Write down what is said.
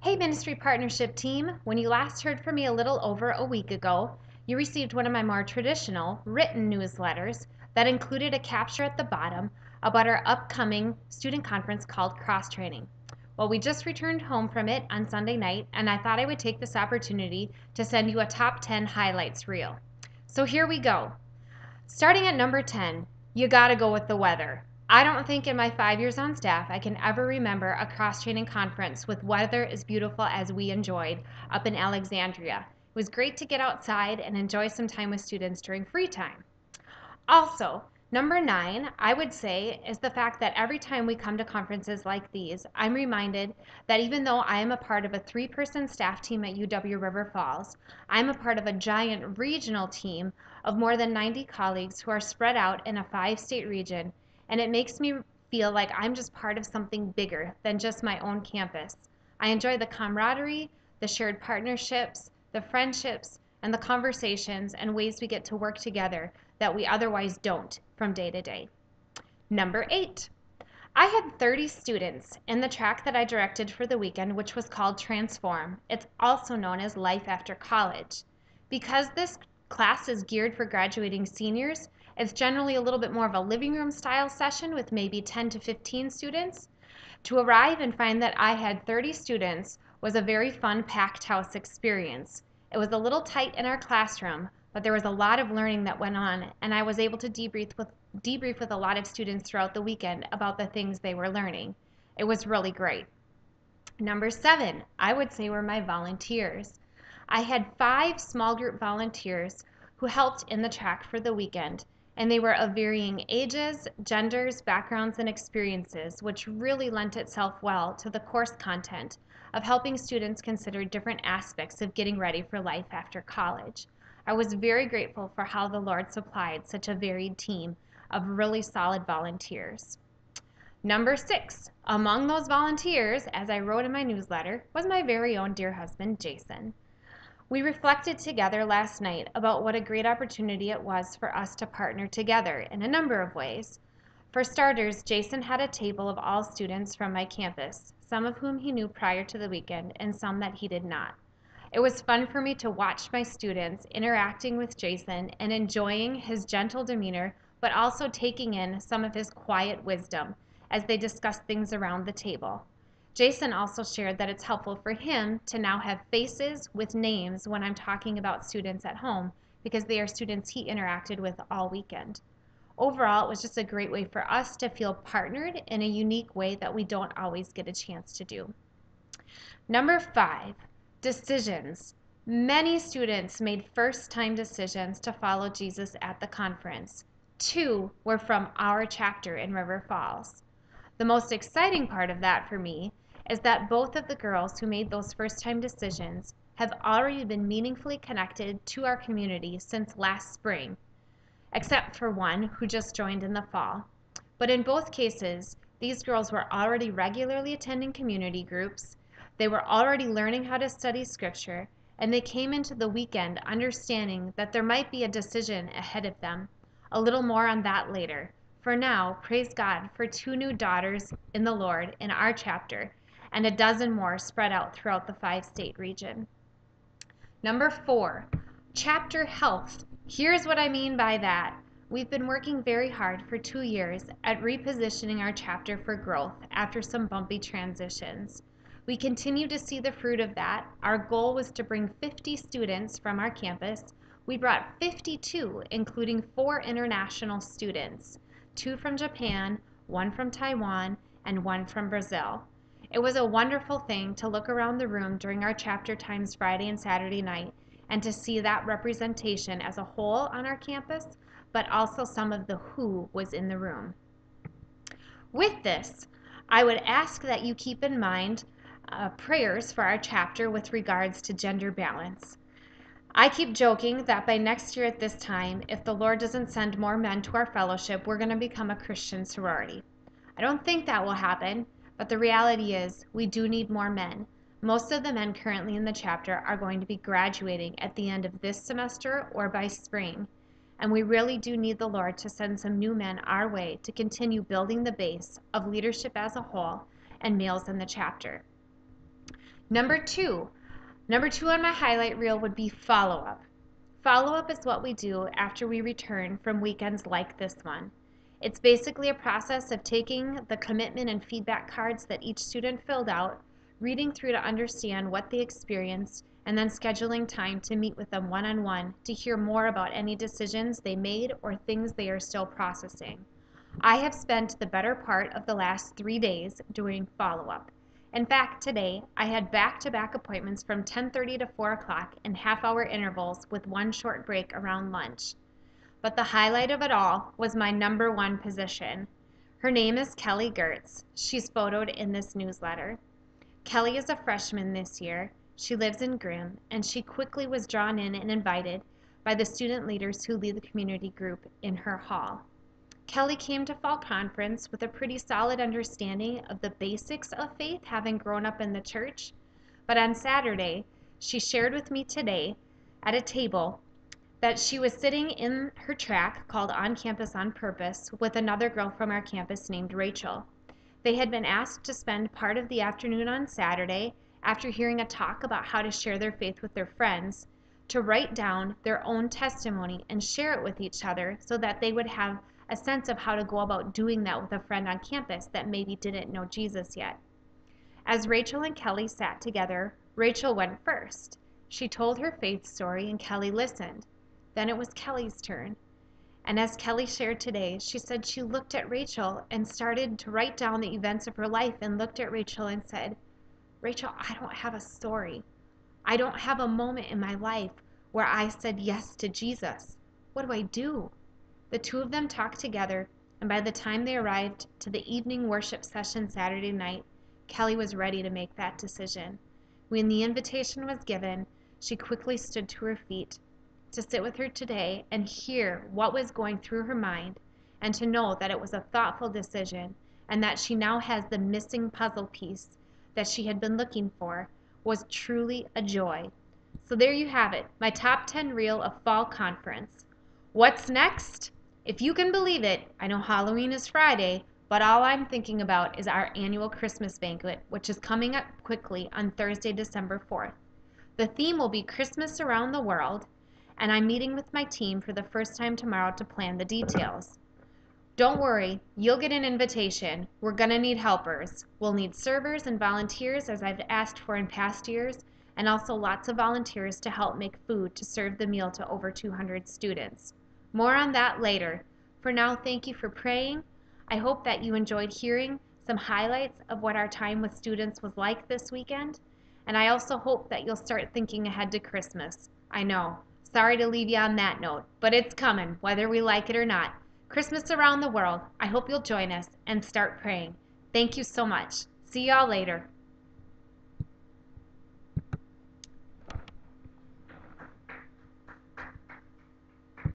Hey, Ministry Partnership team. When you last heard from me a little over a week ago, you received one of my more traditional written newsletters that included a capture at the bottom about our upcoming student conference called Cross Training. Well, we just returned home from it on Sunday night, and I thought I would take this opportunity to send you a top 10 highlights reel. So here we go. Starting at number 10, you gotta go with the weather. I don't think in my five years on staff I can ever remember a cross training conference with weather as beautiful as we enjoyed up in Alexandria. It was great to get outside and enjoy some time with students during free time. Also, number nine, I would say, is the fact that every time we come to conferences like these, I'm reminded that even though I am a part of a three person staff team at UW River Falls, I'm a part of a giant regional team of more than 90 colleagues who are spread out in a five state region and it makes me feel like I'm just part of something bigger than just my own campus. I enjoy the camaraderie, the shared partnerships, the friendships, and the conversations and ways we get to work together that we otherwise don't from day to day. Number eight, I had 30 students in the track that I directed for the weekend, which was called Transform. It's also known as Life After College. Because this class is geared for graduating seniors, it's generally a little bit more of a living room style session with maybe 10 to 15 students. To arrive and find that I had 30 students was a very fun packed house experience. It was a little tight in our classroom, but there was a lot of learning that went on, and I was able to debrief with, debrief with a lot of students throughout the weekend about the things they were learning. It was really great. Number seven, I would say were my volunteers. I had five small group volunteers who helped in the track for the weekend, and they were of varying ages, genders, backgrounds, and experiences, which really lent itself well to the course content of helping students consider different aspects of getting ready for life after college. I was very grateful for how the Lord supplied such a varied team of really solid volunteers. Number six, among those volunteers, as I wrote in my newsletter, was my very own dear husband, Jason. We reflected together last night about what a great opportunity it was for us to partner together in a number of ways. For starters, Jason had a table of all students from my campus, some of whom he knew prior to the weekend and some that he did not. It was fun for me to watch my students interacting with Jason and enjoying his gentle demeanor, but also taking in some of his quiet wisdom as they discussed things around the table. Jason also shared that it's helpful for him to now have faces with names when I'm talking about students at home because they are students he interacted with all weekend. Overall, it was just a great way for us to feel partnered in a unique way that we don't always get a chance to do. Number five, decisions. Many students made first time decisions to follow Jesus at the conference. Two were from our chapter in River Falls. The most exciting part of that for me is that both of the girls who made those first time decisions have already been meaningfully connected to our community since last spring, except for one who just joined in the fall. But in both cases, these girls were already regularly attending community groups, they were already learning how to study scripture, and they came into the weekend understanding that there might be a decision ahead of them. A little more on that later. For now, praise God for two new daughters in the Lord in our chapter and a dozen more spread out throughout the five state region. Number four, chapter health. Here's what I mean by that. We've been working very hard for two years at repositioning our chapter for growth after some bumpy transitions. We continue to see the fruit of that. Our goal was to bring 50 students from our campus. We brought 52, including four international students two from Japan, one from Taiwan, and one from Brazil. It was a wonderful thing to look around the room during our chapter times Friday and Saturday night and to see that representation as a whole on our campus, but also some of the who was in the room. With this, I would ask that you keep in mind uh, prayers for our chapter with regards to gender balance. I keep joking that by next year at this time, if the Lord doesn't send more men to our fellowship, we're going to become a Christian sorority. I don't think that will happen, but the reality is, we do need more men. Most of the men currently in the chapter are going to be graduating at the end of this semester or by spring. And we really do need the Lord to send some new men our way to continue building the base of leadership as a whole and males in the chapter. Number two, number two on my highlight reel would be follow up. Follow up is what we do after we return from weekends like this one. It's basically a process of taking the commitment and feedback cards that each student filled out, reading through to understand what they experienced, and then scheduling time to meet with them one on one to hear more about any decisions they made or things they are still processing. I have spent the better part of the last three days doing follow up. In fact, today I had back to back appointments from 10:30 to 4 o'clock in half hour intervals with one short break around lunch. But the highlight of it all was my number one position. Her name is Kelly Gertz. She's photoed in this newsletter. Kelly is a freshman this year she lives in Grimm, and she quickly was drawn in and invited by the student leaders who lead the community group in her hall. Kelly came to fall conference with a pretty solid understanding of the basics of faith, having grown up in the church. But on Saturday, she shared with me today at a table that she was sitting in her track called On Campus on Purpose with another girl from our campus named Rachel. They had been asked to spend part of the afternoon on Saturday after hearing a talk about how to share their faith with their friends, to write down their own testimony and share it with each other so that they would have a sense of how to go about doing that with a friend on campus that maybe didn't know Jesus yet. As Rachel and Kelly sat together, Rachel went first. She told her faith story and Kelly listened. Then it was Kelly's turn. And as Kelly shared today, she said she looked at Rachel and started to write down the events of her life and looked at Rachel and said, Rachel, I don't have a story. I don't have a moment in my life where I said yes to Jesus. What do I do? The two of them talked together, and by the time they arrived to the evening worship session Saturday night, Kelly was ready to make that decision. When the invitation was given, she quickly stood to her feet to sit with her today and hear what was going through her mind and to know that it was a thoughtful decision and that she now has the missing puzzle piece that she had been looking for was truly a joy. So there you have it, my top 10 reel of fall conference. What's next? If you can believe it, I know Halloween is Friday, but all I'm thinking about is our annual Christmas banquet, which is coming up quickly on Thursday, December 4th. The theme will be Christmas around the world, and I'm meeting with my team for the first time tomorrow to plan the details. Don't worry, you'll get an invitation. We're going to need helpers. We'll need servers and volunteers, as I've asked for in past years, and also lots of volunteers to help make food to serve the meal to over 200 students. More on that later. For now, thank you for praying. I hope that you enjoyed hearing some highlights of what our time with students was like this weekend. And I also hope that you'll start thinking ahead to Christmas. I know, sorry to leave you on that note, but it's coming, whether we like it or not. Christmas around the world. I hope you'll join us and start praying. Thank you so much. See y'all later.